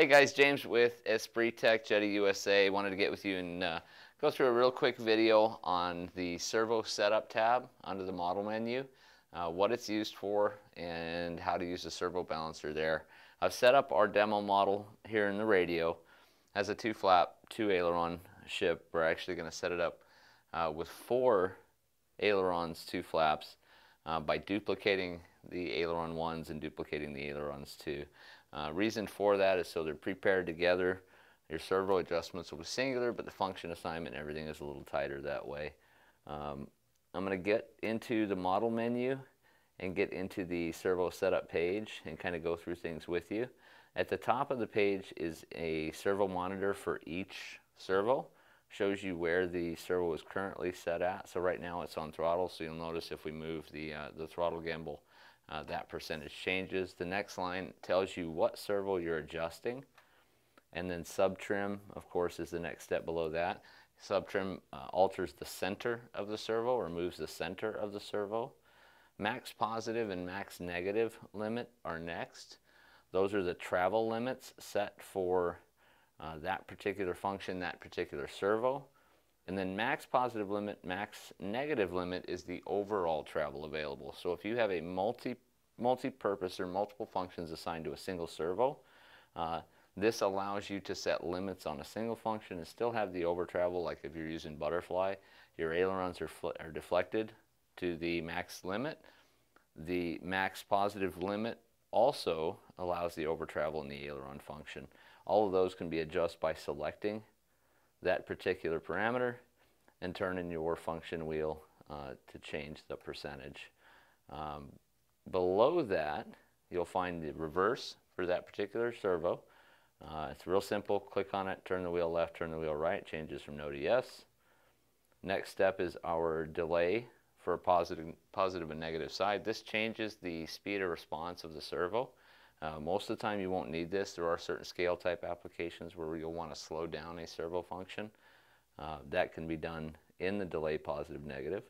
Hey guys, James with Esprit Tech Jeti USA. Wanted to get with you and uh, go through a real quick video on the servo setup tab under the model menu, uh, what it's used for, and how to use the servo balancer there. I've set up our demo model here in the radio as a two flap, two aileron ship. We're actually going to set it up uh, with four ailerons, two flaps, uh, by duplicating the aileron ones and duplicating the ailerons two. Uh, reason for that is so they're prepared together. Your servo adjustments will be singular, but the function assignment everything is a little tighter that way. Um, I'm going to get into the model menu and get into the servo setup page and kind of go through things with you. At the top of the page is a servo monitor for each servo. Shows you where the servo is currently set at. So right now it's on throttle, so you'll notice if we move the, uh, the throttle gimbal uh, that percentage changes. The next line tells you what servo you're adjusting. And then subtrim, of course, is the next step below that. Subtrim uh, alters the center of the servo or moves the center of the servo. Max positive and max negative limit are next. Those are the travel limits set for uh, that particular function, that particular servo. And then max positive limit, max negative limit is the overall travel available. So if you have a multi, multi-purpose or multiple functions assigned to a single servo, uh, this allows you to set limits on a single function and still have the over travel like if you're using butterfly, your ailerons are, are deflected to the max limit. The max positive limit also allows the over travel in the aileron function. All of those can be adjusted by selecting that particular parameter and turn in your function wheel uh, to change the percentage. Um, below that, you'll find the reverse for that particular servo. Uh, it's real simple. Click on it, turn the wheel left, turn the wheel right, changes from no to yes. Next step is our delay for a positive, positive and negative side. This changes the speed of response of the servo. Uh, most of the time you won't need this. There are certain scale type applications where you'll want to slow down a servo function. Uh, that can be done in the delay positive negative.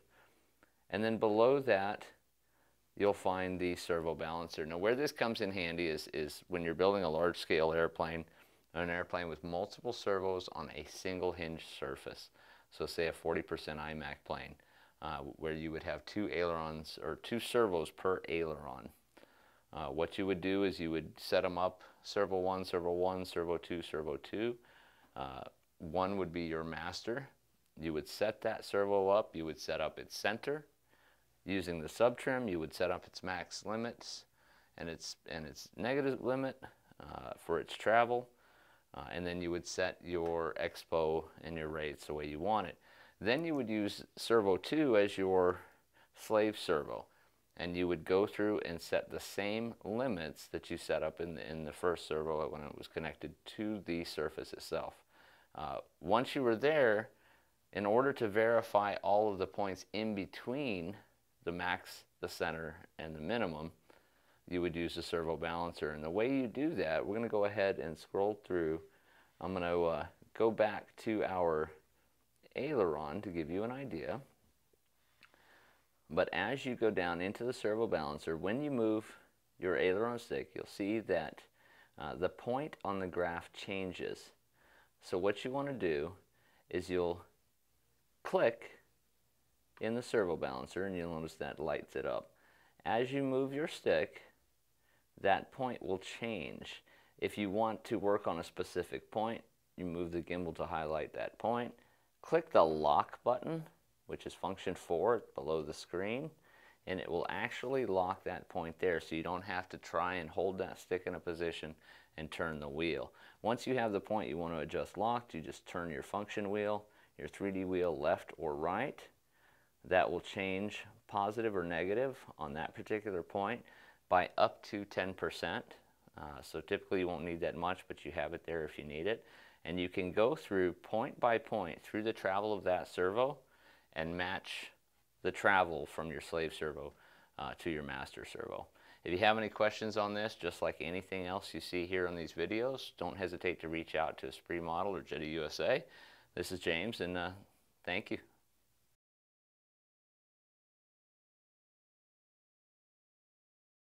And then below that you'll find the servo balancer. Now where this comes in handy is, is when you're building a large scale airplane, an airplane with multiple servos on a single hinge surface. So say a 40% IMAC plane uh, where you would have two ailerons or two servos per aileron. Uh, what you would do is you would set them up servo 1, servo 1, servo 2, servo 2. Uh, one would be your master. You would set that servo up. You would set up its center. Using the subtrim, you would set up its max limits and its, and its negative limit uh, for its travel. Uh, and then you would set your expo and your rates the way you want it. Then you would use servo 2 as your slave servo and you would go through and set the same limits that you set up in the, in the first servo when it was connected to the surface itself. Uh, once you were there, in order to verify all of the points in between the max, the center, and the minimum, you would use the servo balancer. And the way you do that, we're going to go ahead and scroll through. I'm going to uh, go back to our aileron to give you an idea. But as you go down into the servo balancer, when you move your aileron stick, you'll see that uh, the point on the graph changes. So what you want to do is you'll click in the servo balancer and you'll notice that lights it up. As you move your stick, that point will change. If you want to work on a specific point, you move the gimbal to highlight that point. Click the lock button which is function 4 below the screen and it will actually lock that point there so you don't have to try and hold that stick in a position and turn the wheel. Once you have the point you want to adjust locked, you just turn your function wheel, your 3D wheel left or right. That will change positive or negative on that particular point by up to 10%. Uh, so typically you won't need that much, but you have it there if you need it. And you can go through point by point through the travel of that servo and match the travel from your slave servo uh, to your master servo. If you have any questions on this, just like anything else you see here on these videos, don't hesitate to reach out to Esprit Model or Jeti USA. This is James, and uh, thank you.